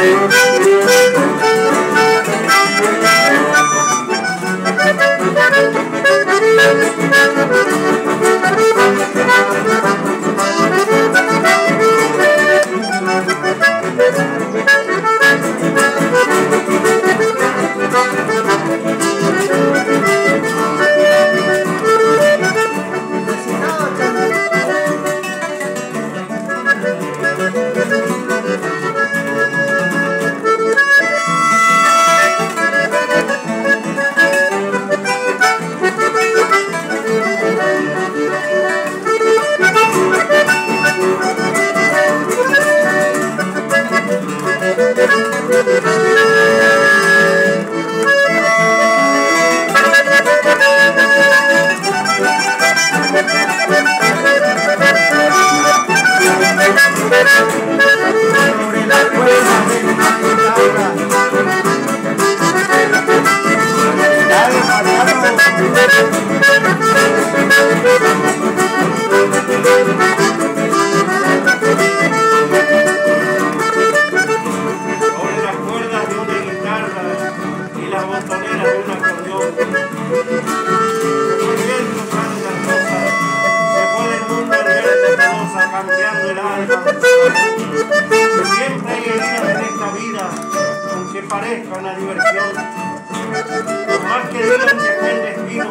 Música y las botoneras de un acordeón. El viento canta rosa, se fue del mundo verde rosa, cambiando el alma. Siempre hay heridas en esta vida, aunque parezca una diversión. Por más que digan que fue el destino,